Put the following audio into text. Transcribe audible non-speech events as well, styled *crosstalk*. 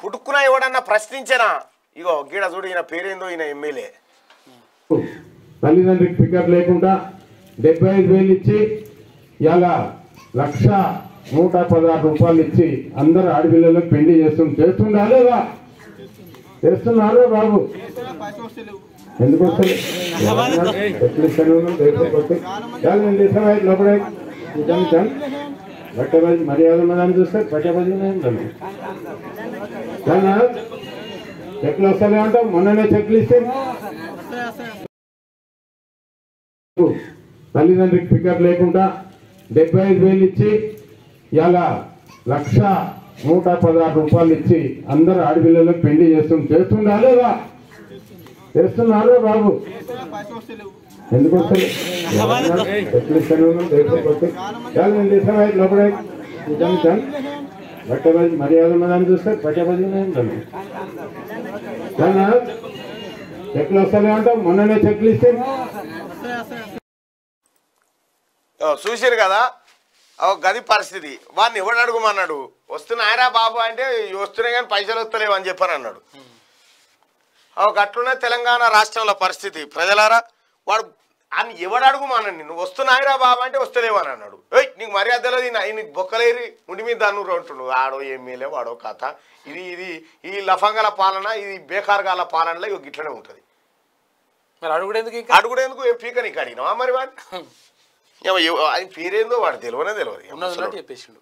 పుట్టుకున్నా పుట్టుకున్న ఎవడన్నా ప్రశ్నించనా? ఇగో గీడ చూడు ఈయన పేరేందో ఈయన ఎమ్మెల్యే. తల్లిదండ్రికి పికప్ లేకుండా డెబ్బై ఐదు వేలు ఇచ్చి ఇలా లక్ష నూట పదహారు రూపాయలు ఇచ్చి అందరు ఆడపిల్లలకు పెళ్ళి చేస్తుంది చేస్తుందా లేదా? చేస్తున్నారా బాబు? ఎందుకు వస్తుంది లోపల మర్యాద ఉన్నదాన్ని చూస్తే పట్టబడి చెక్లు వస్తలే అంటావు మొన్ననే చెక్లు ఇస్తే తల్లిదండ్రికి ఫికర్ లేకుండా డెబ్బై ఐదు వేలు ఇచ్చి ఇలా లక్ష నూట పదహారు రూపాయలు ఇచ్చి అందరు ఆడపిల్లలకు పెళ్ళి చేస్తుంది చేస్తుందా లేదా? చేస్తున్నారా బాబు? ఎందుకు వస్తుంది ఎట్లు ఇస్తాను దేశం భట్టపతి మర్యాద ఉన్నదాన్ని చూస్తే పట్టబడి చెక్లు వస్తలే ఉంటాం మొన్ననే చెక్లు ఇస్తే. చూసారు కదా? గది పరిస్థితి. వాడిని ఎవడు అడుగుమన్నాడు? వస్తున్నాయరా బాబు అంటే వస్తున్నాయి కానీ పైసలు వస్తలేవు అని చెప్పని అన్నాడు. ఓ తెలంగాణ రాష్ట్రంలో పరిస్థితి. ప్రజలారా వాడు అని ఎవడు అడుగుమన్నాడు నిన్ను? వస్తున్నాయరా బాబు అంటే వస్తలేవు అని అన్నాడు. నీకు మర్యాదలో నీకు బొక్కలేరి ముడి మీద దన్నురు అంటున్నాడు ఆడో ఎమ్మెల్యే వాడో కథ. ఇది ఇది ఈ లఫంగల పాలన ఇది బేకార్గాల పాలనలో ఇక గిట్లనే ఉంటుంది. మరి అడుగుడు ఎందుకు ఇంకా? అడుగుడేందుకు ఏం పీక నీకు అడిగినావా మరి వాడు *laughs* ఆయన పేరేందో వాడు తెలియనే తెలియదు. చెప్పేసిండు.